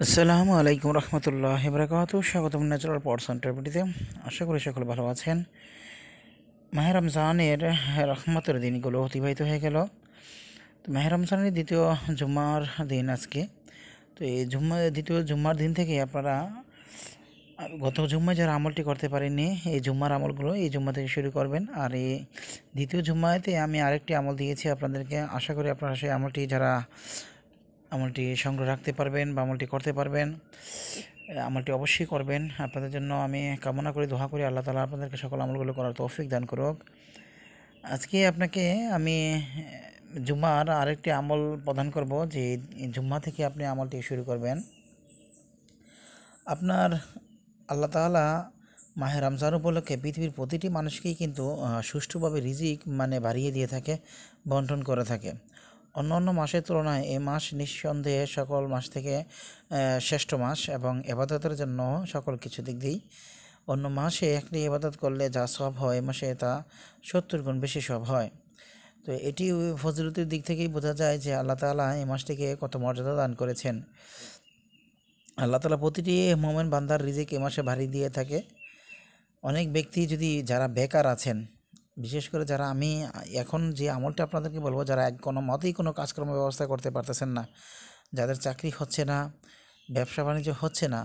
আসসালামু আলাইকুম রহমতুল্লাহ বরকাত। স্বাগতম ন্যাচারাল পট সেন্টারটিতে আশা করি সকলে ভালো আছেন। মাহের রমজানের রহমতের দিনগুলো অতিবাহিত হয়ে গেল। তো মাহের রমজানের দ্বিতীয় জুম্মার দিন আজকে। তো এই জুম্মা, দ্বিতীয় জুম্মার দিন থেকে আপনারা গত জুম্মায় যারা আমলটি করতে পারেননি, এই জুম্মার আমলগুলো এই জুম্মা থেকে শুরু করবেন। আর এই দ্বিতীয় জুম্মাতে আমি আরেকটি আমল দিয়েছি আপনাদেরকে। আশা করি আপনারা সেই আমলটি যারা আমলটি সংগ্রহ রাখতে পারবেন বা আমলটি করতে পারবেন আমলটি অবশ্যই করবেন। আপনাদের জন্য আমি কামনা করি, দোয়া করি, আল্লাহ তালা আপনাদেরকে সকল আমলগুলো করার তৌফিক দান করুক। আজকে আপনাকে আমি জুম্মার আরেকটি আমল প্রদান করব, যে জুম্মা থেকে আপনি আমলটি শুরু করবেন। আপনার আল্লাহ তাআলা মাহে রমজান উপলক্ষে পৃথিবীর প্রতিটি মানুষকেই কিন্তু সুষ্ঠুভাবে রিজিক মানে বাড়িয়ে দিয়ে থাকে, বন্টন করে থাকে। অন্য অন্য মাসের তুলনায় এই মাস নিঃসন্দেহে সকল মাস থেকে শ্রেষ্ঠ মাস এবং এবাদতের জন্য সকল কিছু দিক দিয়েই। অন্য মাসে একটি এবাদত করলে যা সব হয় এ মাসে তা সত্তর গুণ বেশি সব হয়। তো এটি ফজলতের দিক থেকেই বোঝা যায় যে আল্লাহ তালা এই মাসটিকে কত মর্যাদা দান করেছেন। আল্লাহ তালা প্রতিটি মোমেন বান্দার রিজিক এ মাসে ভারী দিয়ে থাকে। অনেক ব্যক্তি যদি যারা বেকার আছেন বিশেষ করে যারা আমি, এখন যে আমলটা আপনাদেরকে বলব, যারা কোনো মতেই কোনো কাজকর্ম ব্যবস্থা করতে পারতেছেন না, যাদের চাকরি হচ্ছে না, ব্যবসা বাণিজ্য হচ্ছে না,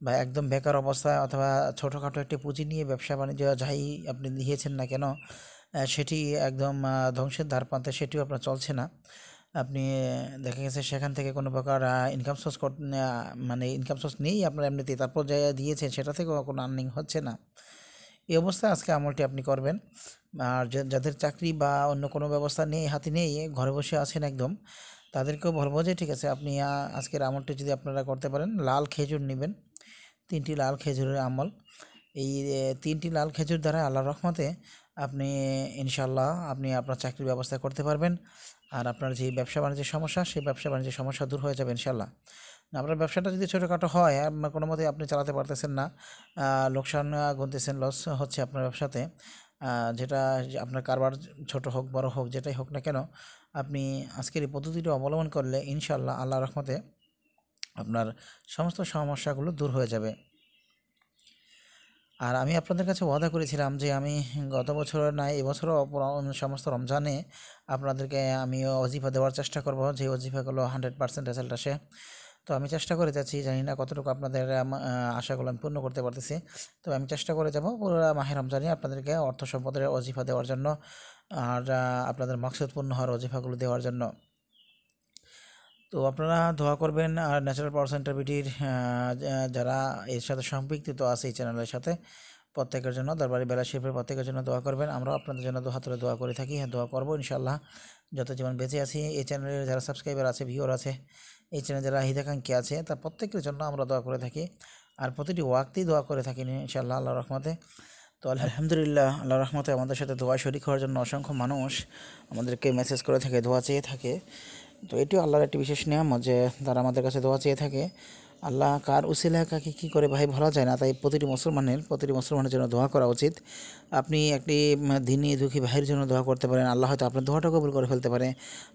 বা একদম বেকার অবস্থায় অথবা ছোটোখাটো একটি পুঁজি নিয়ে ব্যবসা বাণিজ্য যাই আপনি দিয়েছেন না কেন সেটি একদম ধ্বংসের ধার প্রান্তে সেটিও আপনার চলছে না। আপনি, দেখা গেছে সেখান থেকে কোনো প্রকার ইনকাম সোর্স মানে ইনকাম সোর্স নেই আপনার এমনিতেই, তারপর যা দিয়েছেন সেটা থেকেও কোনো আর্নিং হচ্ছে না। এই অবস্থায় আজকে আমলটি আপনি করবেন। আর যাদের চাকরি বা অন্য কোনো ব্যবস্থা নেই, হাতে নেই, ঘরে বসে আছেন একদম, তাদেরকেও বলব যে, ঠিক আছে, আপনি আজকের আমলটি যদি আপনারা করতে পারেন, লাল খেজুর নেবেন, তিনটি লাল খেজুরের আমল। এই তিনটি লাল খেজুর দ্বারা আল্লাহ রহমতে আপনি ইনশাল্লাহ আপনি আপনার চাকরির ব্যবস্থা করতে পারবেন। আর আপনার যে ব্যবসা বাণিজ্যের সমস্যা, সেই ব্যবসা বাণিজ্যের সমস্যা দূর হয়ে যাবে ইনশাল্লাহ আপনার ব্যবসাটা যদি ছোটোখাটো হয় কোনো মতে আপনি চালাতে পারতেছেন না। লোকসান গুনতেছেন, লস হচ্ছে আপনার ব্যবসাতে। যেটা আপনার কারবার ছোট হোক, বড় হোক, যেটাই হোক না কেন, আপনি আজকের এই পদ্ধতিটি অবলম্বন করলে ইনশাল্লাহ আল্লাহ রহমতে আপনার সমস্ত সমস্যাগুলো দূর হয়ে যাবে। আর আমি আপনাদের কাছে ওয়াদা করেছিলাম যে আমি গত বছর নাই এবছরও সমস্ত রমজানে আপনাদেরকে আমি অজিফা দেওয়ার চেষ্টা করব, যে অজিফাগুলো হান্ড্রেড পার্সেন্ট রেজাল্ট আসে। তো আমি চেষ্টা করে যাচ্ছি, জানি না কতটুকু আপনাদের আশাগুলো আমি পূর্ণ করতে পারতেছি। তো আমি চেষ্টা করে যাব পুরো মাহের রমজানে আপনাদেরকে অর্থ সম্পদের অজিফা দেওয়ার জন্য আর আপনাদের মকসদ পূর্ণ হওয়ার অজিফাগুলো দেওয়ার জন্য। তো আপনারা দোয়া করবেন আর ন্যাচারাল পাওয়ার সেন্টার বিটির যারা এর সাথে সম্পৃক্ত আছে এই চ্যানেলের সাথে প্রত্যেকের জন্য, দরবারি বেলা শিল্পের প্রত্যেকের জন্য দোয়া করবেন। আমরাও আপনাদের জন্য দোয়া তুলে দোয়া করে থাকি। হ্যাঁ দোয়া করব ইনশাল্লাহ যত জীবন বেঁচে আছি, এই চ্যানেলের যারা সাবস্ক্রাইবার আছে ভিউর আছে, এই চ্যানেলে যারা হিতাকাঙ্ক্ষী আছে, তার প্রত্যেকের জন্য আমরা দোয়া করে থাকি। আর প্রতিটি ওয়াক্তেই দোয়া করে থাকি ইনশাল্লাহ আল্লাহ রহমতে। তো আলহামদুলিল্লাহ আল্লাহ রহমতে আমাদের সাথে দোয়া শরিক হওয়ার জন্য অসংখ্য মানুষ আমাদেরকে মেসেজ করে থাকে, দোয়া চেয়ে থাকে। তো এটিও আল্লাহর একটি বিশেষ নিয়ামত যে তারা আমাদের কাছে দোয়া চেয়ে থাকে আল্লাহ কার উসিলা কাকে কী করে? ভাই ভরা যায় না, তাই প্রতিটি মুসলমানের প্রতিটি মুসলমানের জন্য দোয়া করা উচিত। আপনি একটি দিনই দুঃখী ভাইয়ের জন্য দোয়া করতে পারেন, আল্লাহ হয়তো আপনার দোয়াটা কবুল করে ফেলতে পারে।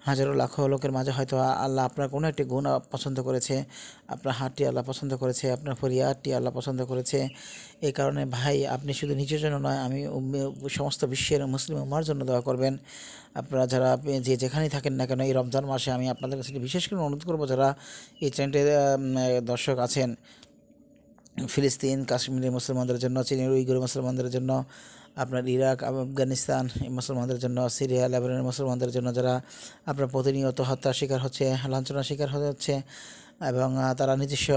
হাজারো লাখো লোকের মাঝে হয়তো আল্লাহ আপনার কোনো একটি গুণ পছন্দ করেছে। আপনার হাতটি আল্লাহ পছন্দ করেছে, আপনার ফরিয়ারটি আল্লাহ পছন্দ করেছে। এই কারণে ভাই, আপনি শুধু নিজের জন্য নয়, আমি সমস্ত বিশ্বের মুসলিম উম্মার জন্য দোয়া করবেন। আপনারা যারা যে যেখানেই থাকেন না কেন, এই রমজান মাসে আমি আপনাদের কাছে বিশেষ করে অনুরোধ করব, যারা এই চ্যানেলটি দর্শক আছেন, ফিলিস্তিন, কাশ্মীরের মুসলমানদের জন্য, চীনের উইগুর মুসলমানদের জন্য, আপনার ইরাক, আফগানিস্তান মুসলমানদের জন্য, সিরিয়া, লেবাননের মুসলমানদের জন্য, যারা আপনার প্রতিনিয়ত হত্যার শিকার হচ্ছে, লাঞ্ছনার শিকার হচ্ছে এবং তারা নিজস্ব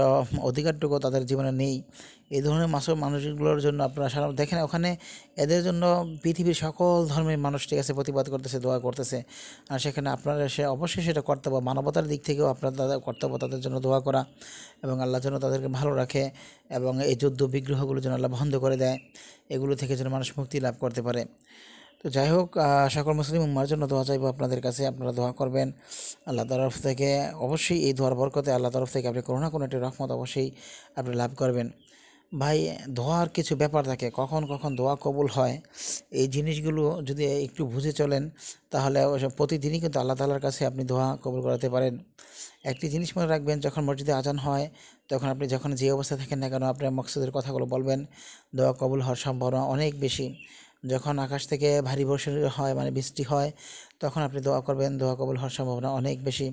অধিকারটুকু তাদের জীবনে নেই। এই ধরনের মাস, মানুষগুলোর জন্য আপনারা সারা দেখেন, ওখানে এদের জন্য পৃথিবীর সকল ধর্মের মানুষ ঠিক আছে, প্রতিবাদ করতেছে, দোয়া করতেছে। আর সেখানে আপনারা সে অবশ্যই সেটা কর্তব্য, মানবতার দিক থেকেও আপনার তাদের কর্তব্য, তাদের জন্য দোয়া করা এবং আল্লাহ যেন তাদেরকে ভালো রাখে এবং এই যুদ্ধ বিগ্রহগুলো যেন আল্লাহ বন্ধ করে দেয়। এগুলো থেকে যেন মানুষ মুক্তি লাভ করতে পারে। তো যাই হোক সকল মুসলিম উম্মার জন্য দোয়া চাইব আপনাদের কাছে। আপনারা দোয়া করবেন আল্লাহ তরফ থেকে। অবশ্যই এই দোয়ার বরকতে আল্লাহ তরফ থেকে আপনি কোনো না কোনো একটি রহমত অবশ্যই আপনি লাভ করবেন। ভাই, দোয়ার কিছু ব্যাপার থাকে। কখন কখন দোয়া কবুল হয়? এই জিনিসগুলো যদি একটু বুঝে চলেন, তাহলে প্রতিদিনই কিন্তু আল্লাহ তালার কাছে আপনি দোয়া কবুল করাতে পারেন। একটি জিনিস মনে রাখবেন, যখন মসজিদে আজান হয়, তখন আপনি যখন যে অবস্থায় থাকেন না কেন, আপনার মকসুদের কথাগুলো বলবেন। দোয়া কবুল হওয়ার সম্ভাবনা অনেক বেশি। যখন আকাশ থেকে ভারী বর্ষণ হয় মানে বৃষ্টি হয়, তখন আপনি দোয়া করবেন। দোয়া কবুল হওয়ার সম্ভাবনা অনেক বেশি।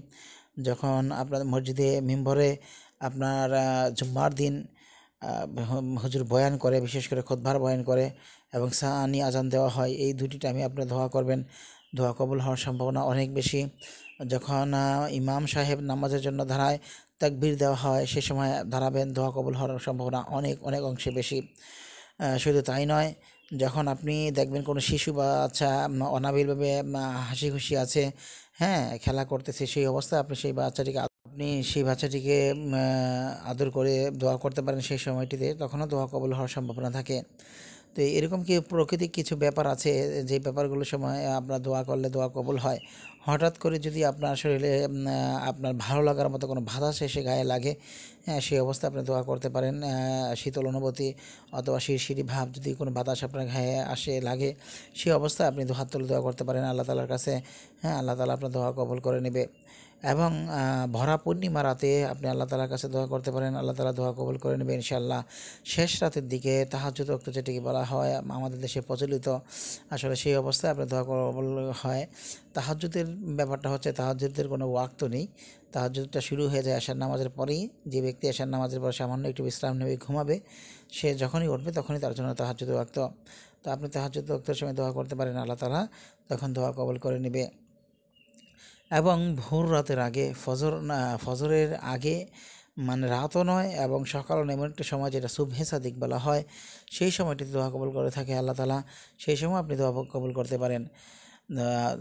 যখন আপনার মসজিদে মেম্বরে আপনার জুম্মার দিন হুজুর বয়ান করে, বিশেষ করে খোদবার বয়ান করে এবং সানি আজান দেওয়া হয়, এই দুটি টাইমে আপনি দোয়া করবেন। দোয়া কবুল হওয়ার সম্ভাবনা অনেক বেশি। যখন ইমাম সাহেব নামাজের জন্য ধারায় তাকবির দেওয়া হয়, সে সময় দাঁড়াবেন। দোয়া কবুল হওয়ার সম্ভাবনা অনেক অনেক অংশে বেশি। শুধু তাই নয়, যখন আপনি দেখবেন কোনো শিশু বা আচ্ছা অনাবিলভাবে হাসি খুশি আছে হ্যাঁ খেলা করতেছে সেই অবস্থায় আপনি সেই বাচ্চাটিকে আপনি সেই বাচ্চাটিকে আদর করে দোয়া করতে পারেন সেই সময়টিতে, তখনও দোয়া কবল হওয়ার সম্ভাবনা থাকে। তো এরকম কি প্রকৃতিক কিছু ব্যাপার আছে? যে ব্যাপারগুলোর সময় আপনার দোয়া করলে দোয়া কবল হয়। হঠাৎ করে যদি আপনার শরীরে আপনার ভালো লাগার মতো কোনো বাতাস এসে গায়ে লাগে সেই অবস্থায় আপনি দোয়া করতে পারেন। শীতল অনুভূতি অথবা শিরশিরি ভাব যদি কোনো বাতাস আপনার গায়ে আসে, লাগে সেই অবস্থায় আপনি দু হাত তুলে দোয়া করতে পারেন। আল্লাহ তালার কাছে হ্যাঁ আল্লাহ তালা আপনার দোয়া কবল করে নেবে। এবং ভরা পূর্ণিমা রাতে আপনি আল্লাহ তালার কাছে দোয়া করতে পারেন। আল্লাহ তালা দোয়া কবল করে নেবে ইনশাল্লাহ শেষ রাতের দিকে তাহাজুদ অক্ত যেটিকে বলা হয়, আমাদের দেশে প্রচলিত আসলে সেই অবস্থায় আপনার দোয়া কবল হয়। তাহাজুদের ব্যাপারটা হচ্ছে তাহাজুদের কোনো ওয়াক্ত নেই। তাহাজুদটা শুরু হয়ে যায় আশার নামাজের পরেই। যে ব্যক্তি আশার নামাজের পর সামান্য একটু বিশ্রাম নেবে, ঘুমাবে, সে যখনই উঠবে তখনই তার জন্য তাহাজুদ ওয়াক্ত। তো আপনি তাহাজুদ ওয়াক্তের সময় দোয়া করতে পারেন আল্লাহ তালা তখন দোয়া কবল করে নেবে। এবং ভোর রাতের আগে ফজর ফজরের আগে মানে রাতও নয় এবং সকালও এমন একটা সময় যেটা শুভে সাদিক বলা হয়, সেই সময়টিতে দোয়া কবল করে থাকে আল্লাহ তালা সেই সময় আপনি দোয়া কবল করতে পারেন।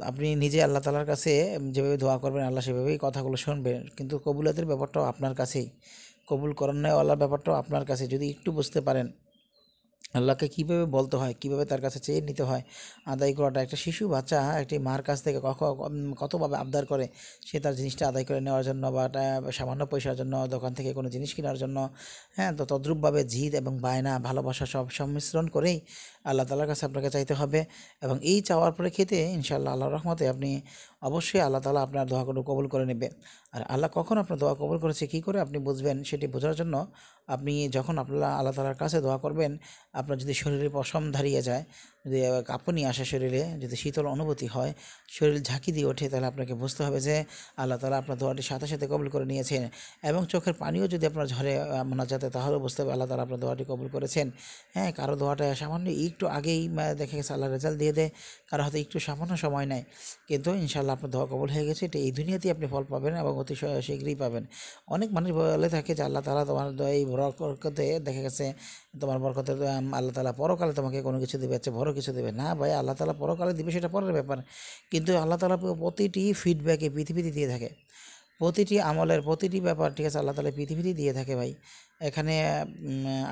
আপনি নিজে আল্লাহ তালার কাছে যেভাবে দোয়া করবেন, আল্লাহ সেভাবেই কথাগুলো শুনবেন। কিন্তু কবুলাতের ব্যাপারটাও আপনার কাছেই। কবুল করানোওয়ালার ব্যাপারটাও আপনার কাছে। যদি একটু বুঝতে পারেন আল্লাহকে কীভাবে বলতে হয়, কীভাবে তার কাছে চেয়ে নিতে হয়, আদায় করাটা একটা শিশু বাচ্চা একটি মার কাছ থেকে কতভাবে আবদার করে, সে তার জিনিসটা আদায় করে নেওয়ার জন্য বা সামান্য পয়সার জন্য, দোকান থেকে কোনো জিনিস কেনার জন্য হ্যাঁ তো তদ্রূপভাবে জিদ এবং বায়না, ভালোবাসা সব সংমিশ্রণ করেই আল্লাহ তালার কাছে আপনাকে চাইতে হবে এবং এই চাওয়ার পরে খেতে ইনশাল্লাহ আল্লাহ রহমতে আপনি অবশ্যই আল্লাহ তালা আপনার দোয়াগুলো কবুল করে নেবে। আর আল্লাহ কখন আপনার দোয়া কবল করেছে, কি করে আপনি বুঝবেন সেটি বোঝার জন্য আপনি যখন আপনার আল্লাহ তালার কাছে দোয়া করবেন, আপনার যদি শরীরে পশম দাঁড়িয়ে যায় যদি কাঁপুনি আসে শরীরে, যদি শীতল অনুভূতি হয়, শরীর ঝাঁকি দিয়ে ওঠে, তাহলে আপনাকে বুঝতে হবে যে আল্লাহ তালা আপনার দোয়াটি সাথে সাথে কবুল করে নিয়েছেন এবং চোখের পানিও যদি আপনার ঝরে যাতে, তাহলেও বুঝতে হবে আল্লাহ তালা আপনার দোয়াটি কবুল করেছেন। হ্যাঁ কারও দোয়াটা সামান্য একটু আগেই দেখে গেছে আল্লাহ রেজাল্ট দিয়ে দেয়, কারও হয়তো একটু সামান্য সময় নেয় কিন্তু ইনশাল্লাহ আপনার দোয়া কবুল হয়ে গেছে, এটা এই দুনিয়াতেই আপনি ফল পাবেন এবং অতি শীঘ্রই পাবেন। অনেক মানুষ বলে থাকে যে আল্লাহ তালা তোমার এই বরকতে, দেখা গেছে তোমার বরকতে আল্লাহ তালা পরকালে তোমাকে কোনো কিছু দেবে, হচ্ছে বড় কিছু দেবে না ভাই, আল্লাহ তালা পরকালে দিবে সেটা পরের ব্যাপার। কিন্তু আল্লাহ তালা প্রতিটি ফিডব্যাকে পৃথিবীতে দিয়ে থাকে। প্রতিটি আমলের প্রতিটি ব্যাপার, ঠিক আছে, আল্লাহ তালা পৃথিবীতেই দিয়ে থাকে ভাই। এখানে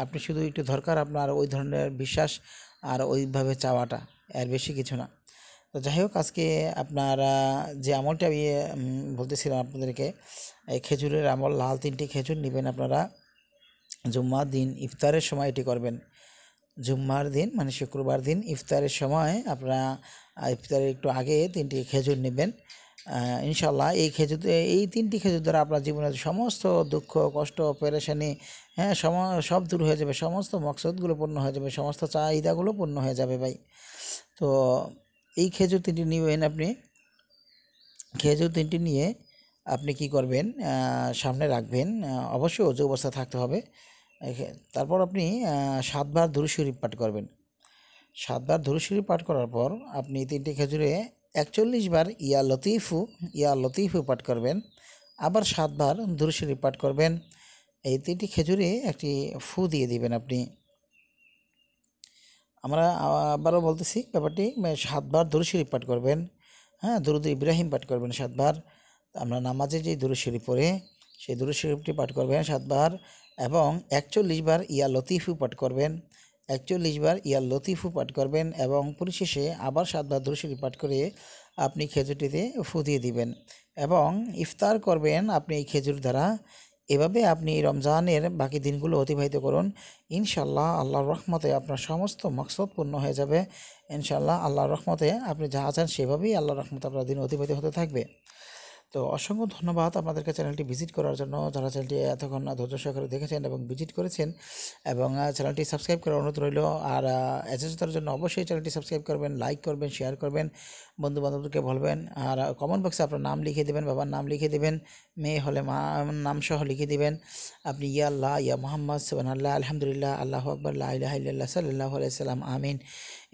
আপনি শুধু একটু দরকার আপনার ওই ধরনের বিশ্বাস আর ওইভাবে চাওয়াটা, এর বেশি কিছু না। তো যাই হোক, আজকে আপনারা যে আমলটা আমি বলতেছিলাম আপনাদেরকে, এই খেজুরের আমল, লাল তিনটি খেজুর নেবেন আপনারা। জুম্মা দিন, ইফতারের সময় এটি করবেন। জুম্মার দিন মানে শুক্রবার দিন, ইফতারের সময় আপনারা ইফতারের একটু আগে তিনটি খেজুর নেবেন। ইনশাল্লাহ এই খেজুর, এই তিনটি খেজুর দ্বারা আপনার জীবনের সমস্ত দুঃখ, কষ্ট, পেরেশানি হ্যাঁ সম, সব দূর হয়ে যাবে, সমস্ত মকসদগুলো পূর্ণ হয়ে যাবে, সমস্ত চাহিদাগুলো পূর্ণ হয়ে যাবে ভাই। তো এই খেজুর তিনটি নেবেন আপনি। খেজুর তিনটি নিয়ে আপনি কি করবেন? সামনে রাখবেন। অবশ্যই অজু অবস্থা থাকতে হবে। তারপর আপনি সাতবার ধুরুশরীফ পাঠ করবেন। সাতবার ধুরুশরীফ পাঠ করার পর আপনি তিনটি খেজুরে একচল্লিশ বার ইয়া লতিফু ইয়া লতিফু পাঠ করবেন। আবার সাতবার ধুরুশরীফ পাঠ করবেন। এই তিনটি খেজুরে একটি ফু দিয়ে দিবেন আপনি। আমরা আবারও বলতেছি, ব্যাপারটি সাতবার দরুদ পাঠ করবেন। হ্যাঁ দরুদ ইব্রাহিম পাঠ করবেন সাতবার। আমরা নামাজে যে দরুদ শরীফ পড়ে, সেই দরুদ শরীফটি পাঠ করবেন সাতবার। এবং একচল্লিশ বার ইয়া লতিফু পাঠ করবেন, একচল্লিশ বার ইয়া লতিফু পাঠ করবেন এবং পরিশেষে আবার সাতবার দরুদ শরীফ পাঠ করে আপনি খেজুরটিতে ফু দিয়ে দিবেন এবং ইফতার করবেন আপনি এই খেজুর দ্বারা। এভাবে আপনি রমজানের বাকি দিনগুলো অতিবাহিত করুন। ইনশাল্লাহ আল্লাহর রহমতে আপনার সমস্ত মকসদ পূর্ণ হয়ে যাবে। ইনশাল্লাহ আল্লাহর রহমতে আপনি যা আছেন সেভাবেই আল্লাহর রহমতে আপনার দিন অতিবাহিত হতে থাকবে। তো অসংখ্য ধন্যবাদ আপনাদেরকে চ্যানেলটি ভিজিট করার জন্য। যারা চ্যানেলটি এতক্ষণ ধৈর্য সহকারে দেখেছেন এবং ভিজিট করেছেন এবং চ্যানেলটি সাবস্ক্রাইব করার অনুরোধ রইল। আর অ্যাসেসতার জন্য অবশ্যই চ্যানেলটি সাবস্ক্রাইব করবেন, লাইক করবেন, শেয়ার করবেন বন্ধু বান্ধবদেরকে বলবেন। আর কমেন্ট বক্সে আপনার নাম লিখে দেবেন, বাবার নাম লিখে দেবেন, মেয়ে হলে মা নাম সহ লিখে দেবেন। আপনি ইয়া আল্লাহ, ইয়া মোহাম্মদ সেবান আল্লাহ আলহামদুলিল্লাহ, আল্লাহ আকবর ইলাহ সাল্লাহ আলাইসাল্লাম আমিন।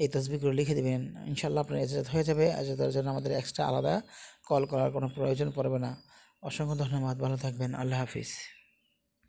এই তসবিগুলো লিখে দেবেন। ইনশাল্লাহ আপনার এজাজত হয়ে যাবে। এজাজতের জন্য আমাদের এক্সট্রা আলাদা কল করার কোনো প্রয়োজন পড়বে না। অসংখ্য ধন্যবাদ ভালো থাকবেন। আল্লাহ হাফিজ।